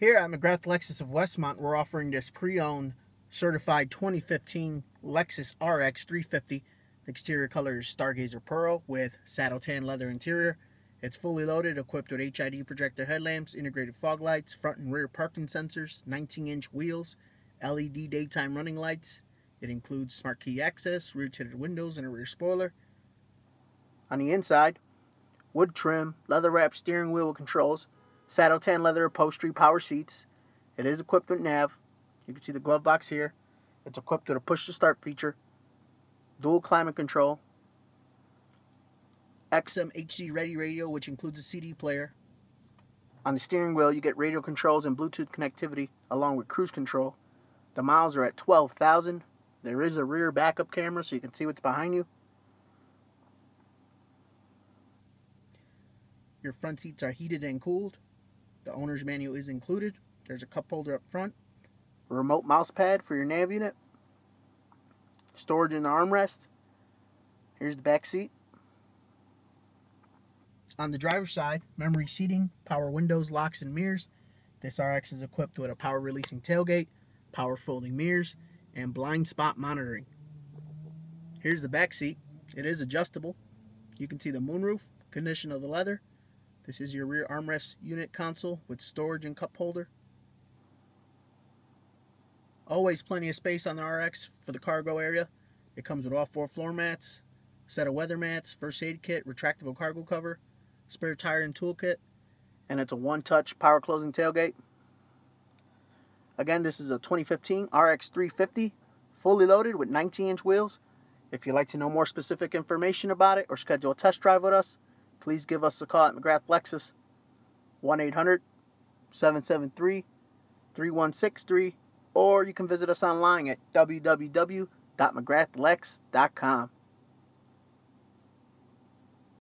Here at McGrath Lexus of Westmont, we're offering this pre-owned certified 2015 Lexus RX 350. The exterior color is Stargazer Pearl with saddle tan leather interior. It's fully loaded, equipped with HID projector headlamps, integrated fog lights, front and rear parking sensors, 19-inch wheels, LED daytime running lights. It includes smart key access, rear tinted windows, and a rear spoiler. On the inside, wood trim, leather wrapped steering wheel controls, saddle tan leather upholstery, power seats. It is equipped with nav. You can see the glove box here. It's equipped with a push to start feature, dual climate control, XM HD ready radio, which includes a CD player. On the steering wheel, you get radio controls and Bluetooth connectivity along with cruise control. The miles are at 12,000. There is a rear backup camera so you can see what's behind you. Your front seats are heated and cooled. The owner's manual is included. There's a cup holder up front, a remote mouse pad for your nav unit, storage in the armrest. Here's the back seat. On the driver's side, memory seating, power windows, locks, and mirrors. This RX is equipped with a power releasing tailgate, power folding mirrors, and blind spot monitoring. Here's the back seat. It is adjustable. You can see the moonroof, condition of the leather, this is your rear armrest unit console with storage and cup holder. Always plenty of space on the RX for the cargo area. It comes with all four floor mats, set of weather mats, first aid kit, retractable cargo cover, spare tire and toolkit, and it's a one-touch power closing tailgate. Again, this is a 2015 RX 350, fully loaded with 19-inch wheels. If you'd like to know more specific information about it or schedule a test drive with us, please give us a call at McGrath Lexus 1 800 773 3163 or you can visit us online at www.mcgrathlex.com.